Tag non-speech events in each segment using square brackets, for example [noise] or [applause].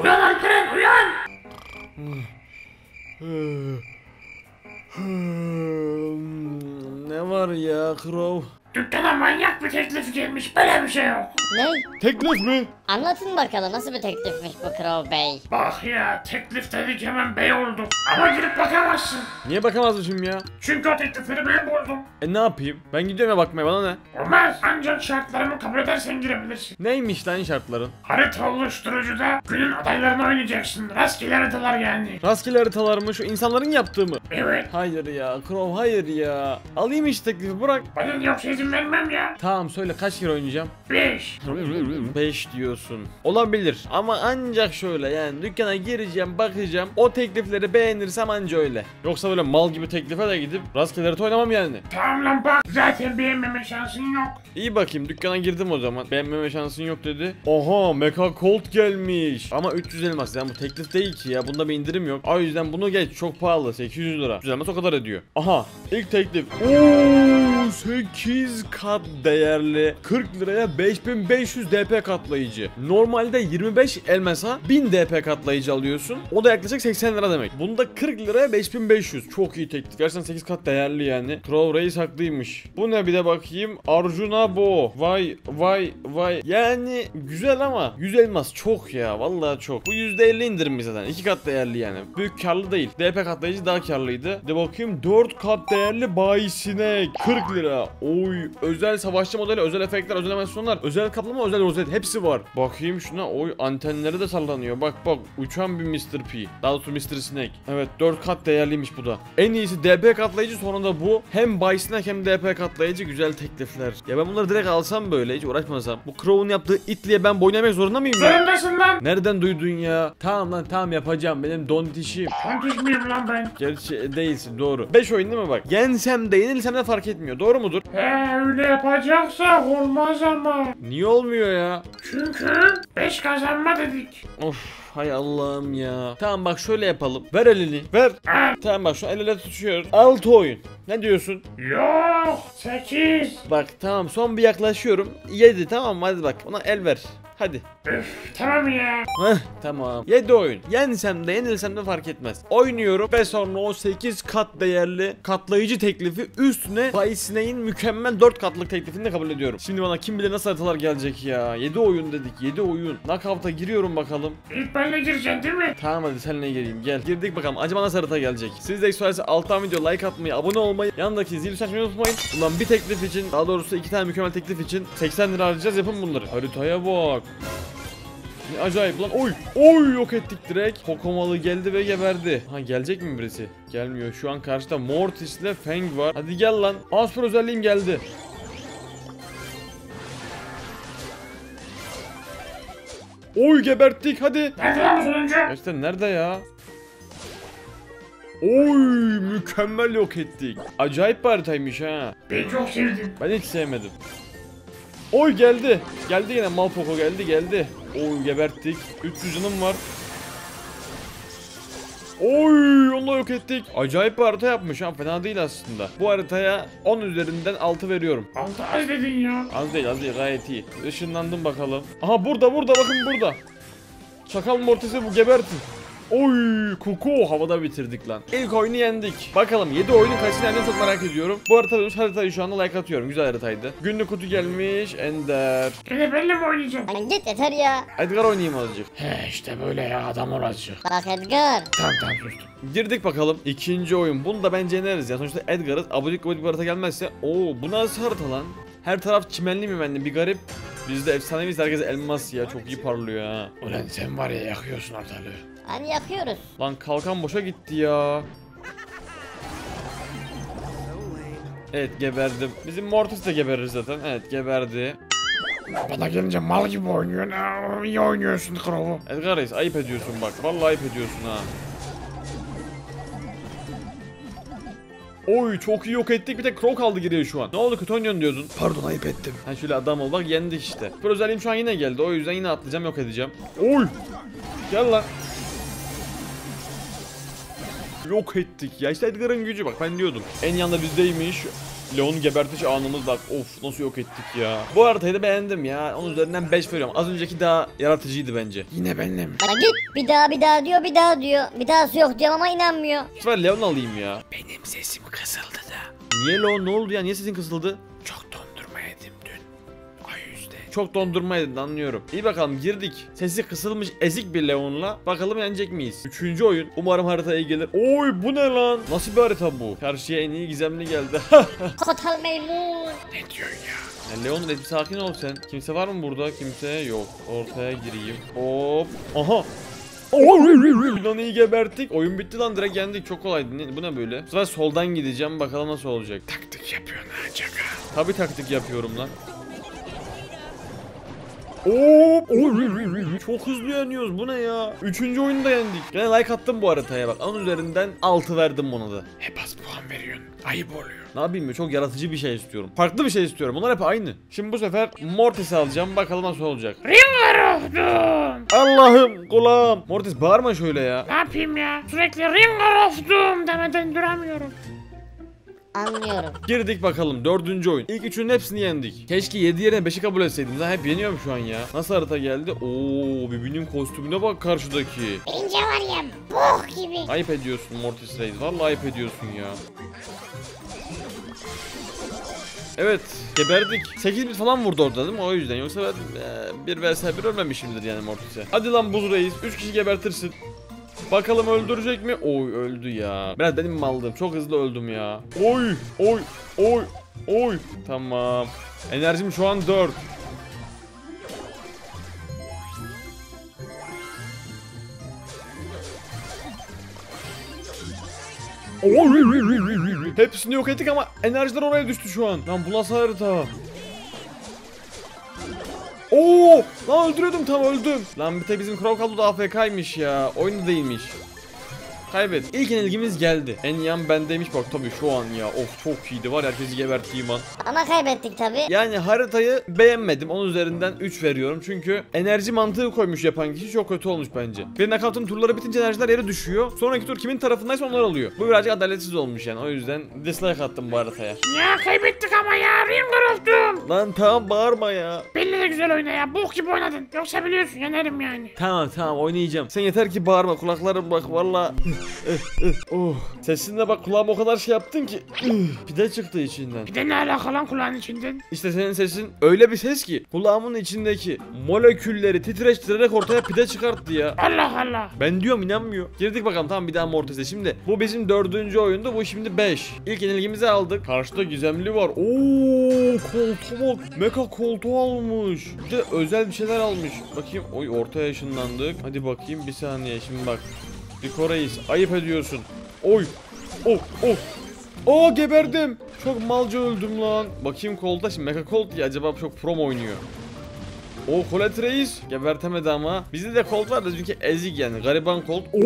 Uyan Alperen uyan. ne var ya Crow? Dükkana manyak bir teklif gelmiş böyle bir şey yok. Ne? Teklif mi? Anlatın bakalım nasıl bir teklifmiş bu Crow Bey? Bak ya teklif dedik hemen bey olduk. Ama girip bakamazsın. Niye bakamazmışım ya? Çünkü o teklifleri ben buldum. E ne yapayım? Ben gidiyorum ya bakmaya bana ne? Olmaz. Ancak şartlarımı kabul edersen girebilirsin. Neymiş lan şartların? Harita oluşturucuda günün adaylarını oynayacaksın. Rastgele haritalar yani. Rastgele haritalar mı? Şu insanların yaptığı mı? Evet. Hayır ya Crow hayır ya. Alayım işte teklifi bırak. Benim yoksa izin vermem ya. Tamam söyle kaç kere oynayacağım? 5. 5 diyorsun. Olabilir ama ancak şöyle yani dükkana gireceğim bakacağım o teklifleri beğenirsem anca öyle. Yoksa böyle mal gibi teklife de gidip rastgele oynamam yani. Tamam lan bak. Zaten beğenmeme şansın yok. İyi bakayım dükkana girdim o zaman. Beğenmeme şansın yok dedi. Oha Mecha Colt gelmiş. Ama 300 elmas yani bu teklif değil ki ya. Bunda bir indirim yok. O yüzden bunu geç çok pahalı 800 lira. 300 elmas o kadar ediyor. Aha ilk teklif. Oo 8 kat değerli 40 liraya 5500 DP katlayıcı. Normalde 25 elmasa 1000 DP katlayıcı alıyorsun. O da yaklaşık 80 lira demek. Bunda 40 liraya 5500. Çok iyi teklif. Gerçekten 8 kat değerli yani. Crow Reis haklıymış. Bu ne bir de bakayım. Arjuna Bo. Vay vay vay. Yani güzel ama 100 elmas çok ya. Vallahi çok. Bu %50 indirim zaten. 2 kat değerli yani. Büyük karlı değil. DP katlayıcı daha karlıydı. De bakayım 4 kat değerli bayisine 40 lira. Oy özel savaşçı modeli, özel efektler, özel animasyonlar, özel kaplama, özel rozet hepsi var. Bakayım şuna. Oy antenleri de sallanıyor. Bak bak uçan bir Mr. P. Daha doğrusu Mr. Snake. Evet 4 kat değerliymiş bu da. En iyisi DP katlayıcı sonra da bu. Hem Baysinek hem DP katlayıcı güzel teklifler. Ya ben bunları direkt alsam böyle hiç uğraşmasam. Bu Crow'un yaptığı itliye ben boyun eğmek zorunda mıyım ya? Zorundasın lan. Nereden duydun ya? Tamam lan tamam yapacağım. Benim don dişim. Tontiş miyim lan ben? Gerçi değilsin doğru. 5 oyun değil mi bak? Yensem de yenilsem de fark etmiyor. Doğru mudur? He öyle yapacaksak olmaz ama. Niye olmuyor ya? Çünkü 5 kazanma dedik. Of hay Allah'ım ya. Tamam bak şöyle yapalım. Ver elini. Ver. Tamam bak şu el ele tutuyor. 6 oyun. Ne diyorsun? yok 8. Bak tamam son bir yaklaşıyorum. 7 tamam mı? Hadi bak ona el ver. Hadi. Tamam ya. Heh, tamam. 7 oyun. Yensem de yenilsem de fark etmez. Oynuyorum ve sonra o 8 kat değerli katlayıcı teklifi üstüne Bay Snake'in mükemmel 4 katlık teklifini de kabul ediyorum. Şimdi bana kim bilir nasıl haritalar gelecek ya. 7 oyun dedik 7 oyun. Knockout'a giriyorum bakalım. İlk benle gireceksin değil mi? Tamam hadi seninle gireyim gel. Girdik bakalım acaba nasıl harita gelecek. Siz de isterse alttan video like atmayı, abone olmayı, yanındaki zil açmayı unutmayın. Ulan bir teklif için daha doğrusu iki tane mükemmel teklif için 80 lira harcayacağız yapın bunları. Haritaya bak. Ne acayip lan. Oy. Oy yok ettik direkt. Kokomalı geldi ve geberdi. Ha gelecek mi birisi? Gelmiyor. Şu an karşıda Mortis ile Fang var. Hadi gel lan. Asper özelliğim geldi. Oy geberttik hadi. Gerçekten nerede ya? Oy mükemmel yok ettik. Acayip bir haritaymış ha. Ben çok sevdim. Ben hiç sevmedim. Oy geldi. Geldi yine Malpoko geldi geldi. Oy geberttik. 300 canım var. Oy onu yok ettik. Acayip bir harita yapmış ha fena değil aslında. Bu haritaya 10 üzerinden 6 veriyorum. Altı az dedin ya. Az değil az değil gayet iyi. Işınlandım bakalım. Aha burada burada bakın burada. Çakal mortisi bu gebertin. Oy kuku havada bitirdik lan. İlk oyunu yendik. Bakalım 7 oyunun kaçını yendiğini çok merak ediyorum. Bu arada haritayı şu anda like atıyorum. Güzel haritaydı. Günlük kutu gelmiş. Ender. Gene benimle mi oynayacaksın? Lan git yeter ya. Edgar oynayayım azıcık. He işte böyle ya adam orası. Bak Edgar. Tamam tamam sustum. Girdik bakalım. İkinci oyun. Bunu da bence yeneriz ya. Sonuçta Edgar'ız. Abudik abudik bir harita gelmezse. Oo bu nasıl harita lan? Her taraf çimenli mi bende? Bir garip. Bizde efsaneviyiz. Herkes elmas ya. Çok iyi parlıyor ha. Ulan sen var ya yakıyorsun ortalığı. Hani yakıyoruz. Lan kalkan boşa gitti ya. Evet geberdim. Bizim Mortis de geberir zaten. Evet geberdi. Bana gelince mal gibi oynuyorsun. Aa, iyi oynuyorsun Kral'ı. Edgar Reis ayıp ediyorsun bak. Vallahi ayıp ediyorsun ha. Oy çok iyi yok ettik bir tek Crow kaldı geriye şu an. Ne oldu kötü oynuyorsun diyordun. Pardon ayıp ettim. Ha şöyle adam ol bak yendik işte. Süper özelliğim şu an yine geldi o yüzden yine atlayacağım yok edeceğim. Oy. Gel lan. Yok ettik ya işte Edgar'ın gücü bak ben diyordum. En yanında bizdeymiş. Leon'u gebertiş anımız bak. Of nasıl yok ettik ya. Bu haritayı da beğendim ya. Onun üzerinden 5 veriyorum. Az önceki daha yaratıcıydı bence. Yine benim. Bana git bir daha bir daha diyor bir daha diyor. Bir daha yok diyorum ama inanmıyor. Bu sefer Leon alayım ya. Benim sesim kısıldı da. Niye Leon ne oldu ya? Niye sesin kısıldı? Çok dondurma Çok dondurma yedin anlıyorum. İyi bakalım girdik. Sesi kısılmış ezik bir Leon'la. Bakalım yenecek miyiz? Üçüncü oyun. Umarım haritaya gelir. Oy bu ne lan? Nasıl bir harita bu? Karşıya en iyi gizemli geldi. [laughs] Kotal meymun. Ne diyorsun ya? Ya Leon bir sakin ol sen. Kimse var mı burada? Kimse yok. Ortaya gireyim. Hop. Aha. Leon'u geberttik. Oyun bitti lan direkt yendik. Çok kolaydı. Ne, bu ne böyle? Bu sefer soldan gideceğim. Bakalım nasıl olacak. Taktik yapıyorsun ha. Tabi taktik yapıyorum lan. Hop. Çok hızlı yeniyoruz. Bu ne ya? Üçüncü oyunu da yendik. Gene like attım bu haritaya bak. Onun üzerinden 6 verdim buna da. Hep az puan veriyorsun. Ayıp oluyor. Ne yapayım ya? Çok yaratıcı bir şey istiyorum. Farklı bir şey istiyorum. Bunlar hep aynı. Şimdi bu sefer Mortis'i alacağım. Bakalım nasıl olacak. Ringer of Doom. Allah'ım kulağım. Mortis bağırma şöyle ya. Ne yapayım ya? Sürekli Ringer of Doom demeden duramıyorum. Anlıyorum. Girdik bakalım dördüncü oyun. İlk üçünün hepsini yendik. Keşke 7 yerine 5'i kabul etseydim. Lan hep yeniyorum şu an ya. Nasıl harita geldi? Oo Bibi'nin kostümüne bak karşıdaki. Birinci var ya bok gibi. Ayıp ediyorsun Mortis Reis. Vallahi ayıp ediyorsun ya. Evet geberdik. 8 bit falan vurdu orada değil mi? O yüzden. Yoksa ben e, 1 vs 1 ölmemişimdir yani Mortis'e. Hadi lan buz reis. 3 kişi gebertirsin. Bakalım öldürecek mi? Oy öldü ya. Biraz benim maldım. Çok hızlı öldüm ya. Oy oy oy oy. Tamam. Enerjim şu an 4. Hepsini yok ettik ama enerjiler oraya düştü şu an. Lan bu nasıl harita? Lan öldürüyordum tam öldüm. Lan bir tek bizim Krokaldo da AFK'ymış ya. Oyunda değilmiş. Kaybet. İlk yenilgimiz geldi. En yan bendeymiş bak tabii şu an ya. Of çok iyiydi var ya, herkesi geberttiğim an. Ama kaybettik tabi. Yani haritayı beğenmedim. Onun üzerinden 3 veriyorum. Çünkü enerji mantığı koymuş yapan kişi çok kötü olmuş bence. Bir nakavtın turları bitince enerjiler yere düşüyor. Sonraki tur kimin tarafındaysa onlar alıyor. Bu birazcık adaletsiz olmuş yani. O yüzden dislike attım bu haritaya. Ya kaybettik ama ya of Doom. Lan tamam bağırma ya. Belli de güzel oyna ya. Bok gibi oynadın. Yoksa biliyorsun yenerim yani. Tamam tamam oynayacağım. Sen yeter ki bağırma kulaklarım bak valla. Oh. Sesinle bak kulağıma o kadar şey yaptın ki. Pide çıktı içinden. Bir de ne alaka lan kulağın içinden? İşte senin sesin öyle bir ses ki kulağımın içindeki molekülleri titreştirerek ortaya pide çıkarttı ya. Allah Allah. Ben diyorum inanmıyor. Girdik bakalım tamam bir daha Mortis'e. Şimdi bu bizim dördüncü oyundu. Bu şimdi 5. İlk yenilgimizi aldık. Karşıda gizemli var. Oo koltuğa bak. Mecha koltuğu almış. Bir de özel bir şeyler almış. Bakayım. Oy ortaya ışınlandık. Hadi bakayım bir saniye şimdi bak. Rico Reis ayıp ediyorsun. Oy. Oh oh. Aa geberdim. Çok malca öldüm lan. Bakayım kolda şimdi Mecha Colt ya acaba çok pro mu oynuyor? O Colette Reis gebertemedi ama. Bizde de Colt var da çünkü ezik yani. Gariban Colt. Oo,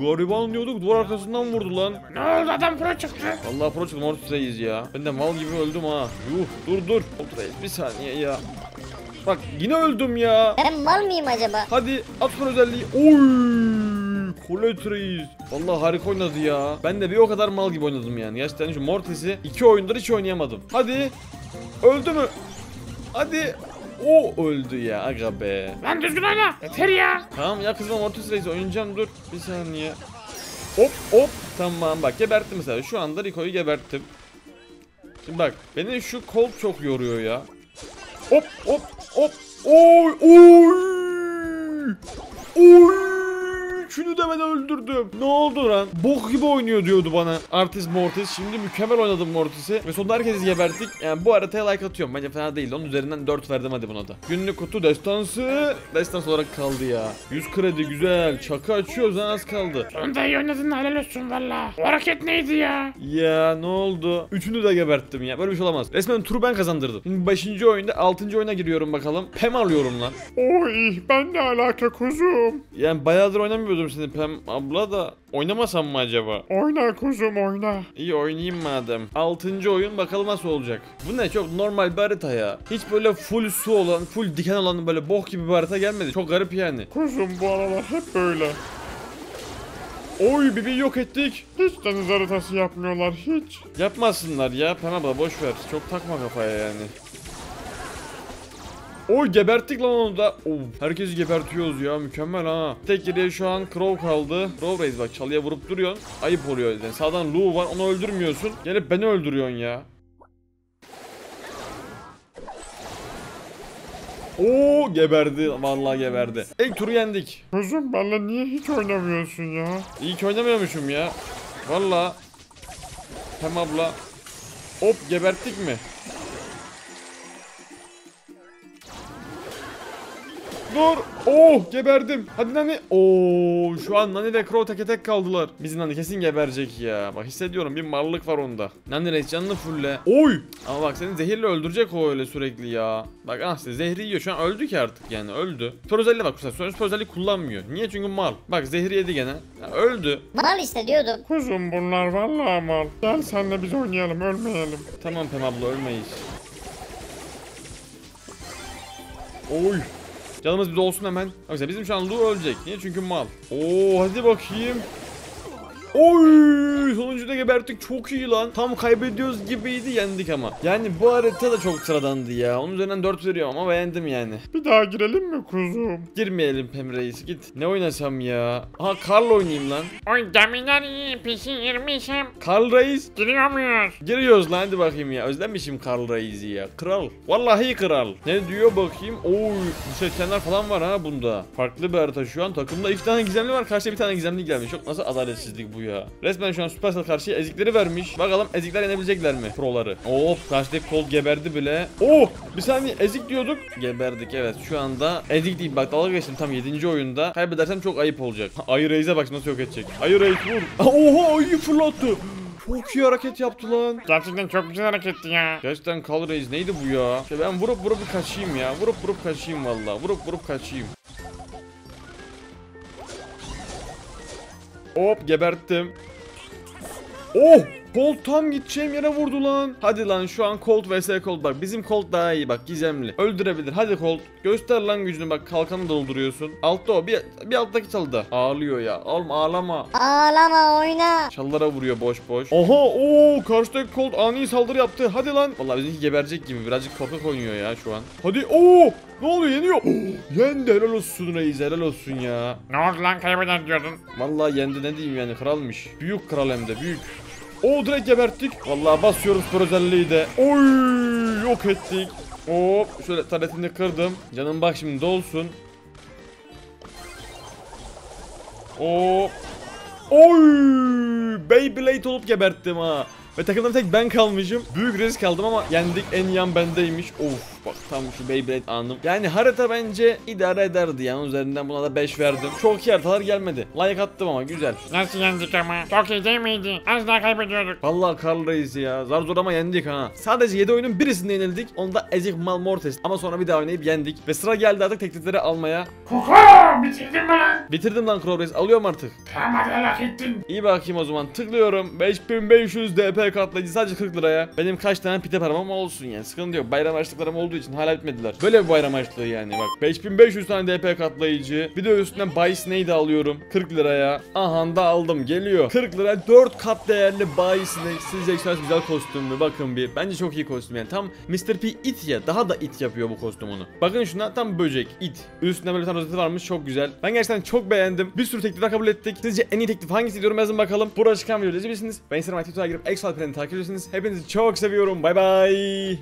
gariban diyorduk duvar arkasından vurdu lan. Ne oldu adam pro çıktı. Allah pro çıktı Mortis Reis ya. Ben de mal gibi öldüm ha. Yuh dur dur. Colt Reis bir saniye ya. Bak yine öldüm ya. Ben mal mıyım acaba? Hadi at son özelliği. Oy! Colette Reis. Vallahi harika oynadı ya. Ben de bir o kadar mal gibi oynadım yani. Gerçekten şu Mortis'i iki oyundur hiç oynayamadım. Hadi. Öldü mü? Hadi. O öldü ya aga be. Lan düzgün oyna. Yeter ya. Tamam ya kızma Mortis Reis oynayacağım dur. Bir saniye. Hop hop. Tamam bak geberttim mesela. Şu anda Rico'yu geberttim. Şimdi bak beni şu kol çok yoruyor ya. Hop hop hop. Oy oy. Oy. Şunu da ben öldürdüm. Ne oldu lan? Bok gibi oynuyor diyordu bana. Artist Mortis. Şimdi mükemmel oynadım Mortis'i. Ve sonunda herkesi geberttik. Yani bu haritaya like atıyorum. Bence fena değil. Onun üzerinden 4 verdim hadi buna da. Günlük kutu destansı. Destans olarak kaldı ya. 100 kredi güzel. Çakı açıyoruz az kaldı. Sonunda iyi oynadın helal olsun valla. O hareket neydi ya? Ya ne oldu? Üçünü de geberttim ya. Böyle bir şey olamaz. Resmen turu ben kazandırdım. Şimdi 5. oyunda 6. oyuna giriyorum bakalım. Pem alıyorum lan. Oy ben ne alaka kuzum. Yani bayağıdır oynamıyordum seni Pem abla da. Oynamasam mı acaba? Oyna kuzum oyna. İyi oynayayım madem. 6. oyun bakalım nasıl olacak. Bu ne çok normal bir harita ya. Hiç böyle full su olan, full diken olan böyle bok gibi bir harita gelmedi. Çok garip yani. Kuzum bu aralar hep böyle. Oy bibi yok ettik. Hiç deniz haritası yapmıyorlar hiç. Yapmasınlar ya Pem abla boş ver. Çok takma kafaya yani. Oy geberttik lan onu da. Of, herkesi gebertiyoruz ya mükemmel ha. Tek geriye şu an Crow kaldı. Crow Raze bak çalıya vurup duruyorsun. Ayıp oluyor yani. Sağdan Lu var onu öldürmüyorsun. Gelip beni öldürüyorsun ya. Oo geberdi vallahi geberdi. İlk turu yendik. Kuzum benimle niye hiç oynamıyorsun ya? İyi ki oynamıyormuşum ya. Valla. Hem abla. Hop geberttik mi? Dur. Oh geberdim. Hadi Nani. Oo şu an Nani ve Crow teke tek kaldılar. Bizim Nani kesin geberecek ya. Bak hissediyorum bir marlık var onda. Nani reis canını fulle. Oy. Ama bak seni zehirle öldürecek o öyle sürekli ya. Bak ah işte zehri yiyor. Şu an öldü ki artık yani öldü. Süper özelliğe bak. Süper özelliği kullanmıyor. Niye? Çünkü mal. Bak zehri yedi gene. Ya, öldü. Mal işte diyordum. Kuzum bunlar vallahi mal. Gel senle biz oynayalım ölmeyelim. Tamam Pem abla ölmeyiz. Oy. Canımız bir dolsun hemen. Mesela bizim şu an Lu ölecek. Niye? Çünkü mal. Oo hadi bakayım. Oy sonuncu da geberttik çok iyi lan. Tam kaybediyoruz gibiydi yendik ama. Yani bu harita da çok sıradandı ya. Onun üzerinden 4 veriyorum ama beğendim yani. Bir daha girelim mi kuzum? Girmeyelim Pem Reis git. Ne oynasam ya? Aha Karl oynayayım lan. Oy gemiler iyi pişirmişim. Karl Reis. Giriyor muyuz? Giriyoruz lan hadi bakayım ya. Özlemişim Karl Reis'i ya. Kral. Vallahi kral. Ne diyor bakayım? Oy seçenler falan var ha bunda. Farklı bir harita şu an. Takımda iki tane gizemli var. Karşıya bir tane gizemli gelmiş. Çok nasıl adaletsizlik bu ya. Resmen şu an Supercell karşıya ezikleri vermiş. Bakalım ezikler yenebilecekler mi proları? Of karşıdaki kol geberdi bile. Oh bir saniye ezik diyorduk. Geberdik evet şu anda. Ezik değil bak dalga geçtim tam 7. oyunda. Kaybedersem çok ayıp olacak. Ayı Reis'e bak nasıl yok edecek. Ayı Reis vur. Oha ayı fırlattı. Çok iyi hareket yaptı lan. Gerçekten çok güzel hareketti ya. Gerçekten Kal Reis neydi bu ya? İşte ben vurup vurup kaçayım ya. Vurup vurup kaçayım valla. Vurup vurup kaçayım. Hop geberttim. Oh! Colt tam gideceğim yere vurdu lan. Hadi lan şu an Colt vs Colt bak. Bizim Colt daha iyi bak gizemli. Öldürebilir. Hadi Colt. Göster lan gücünü bak kalkanı dolduruyorsun. Altta o bir, bir alttaki çalıda. Ağlıyor ya. Oğlum ağlama. Ağlama oyna. Çalılara vuruyor boş boş. Oha ooo karşıdaki Colt ani saldırı yaptı. Hadi lan. Vallahi bizimki geberecek gibi birazcık korkak oynuyor ya şu an. Hadi ooo ne oluyor yeniyor. Oh, yendi helal olsun reis helal olsun ya. Ne oldu lan kaybeder diyordun. Vallahi yendi ne diyeyim yani kralmış. Büyük kral hem de büyük. Oo direkt geberttik. Vallahi basıyoruz pro özelliği de. Oy yok ettik. Hop şöyle taretini kırdım. Canım bak şimdi dolsun. Hop. Oy! Beyblade olup geberttim ha. Ve takımda tek ben kalmışım. Büyük risk aldım ama yendik. En yan bendeymiş. Of bak tam şu Beyblade anım. Yani harita bence idare ederdi yani üzerinden buna da 5 verdim. Çok iyi haritalar gelmedi. Like attım ama güzel. Nasıl yendik ama? Çok iyi değil miydi? Az daha kaybediyorduk. Vallahi Karl Reis ya. Zar zor ama yendik ha. Sadece 7 oyunun birisinde yenildik. Onda Ezik Mal Mortis. Ama sonra bir daha oynayıp yendik. Ve sıra geldi artık teklifleri almaya. Koko bitirdin mi lan? Bitirdim lan Crow Reis. Alıyorum artık. Tamam hadi ettin. İyi bakayım o zaman. Tıklıyorum. 5500 DP katlayıcı sadece 40 liraya. Benim kaç tane pite param ama olsun yani. Sıkıntı yok. Bayram harçlıklarım olduğu için hala bitmediler. Böyle bir bayram harçlığı yani bak. 5500 tane DP katlayıcı. Bir de üstüne Buy Snake'i alıyorum. 40 liraya. Aha da aldım. Geliyor. 40 lira 4 kat değerli Buy Snake. Sizce güzel güzel kostüm mü? Bakın bir. Bence çok iyi kostüm yani. Tam Mr. P it ya. Daha da it yapıyor bu kostüm onu. Bakın şuna tam böcek. it. Üstüne böyle bir tane rozeti varmış. Çok güzel. Ben gerçekten çok beğendim. Bir sürü teklifler kabul ettik. Sizce en iyi teklif hangisi diyorum yazın bakalım. Burada çıkan videoları izleyebilirsiniz. Ben Instagram Twitter'a girip Exo Alperen'i takip ediyorsunuz. Hepinizi çok seviyorum. Bay bay.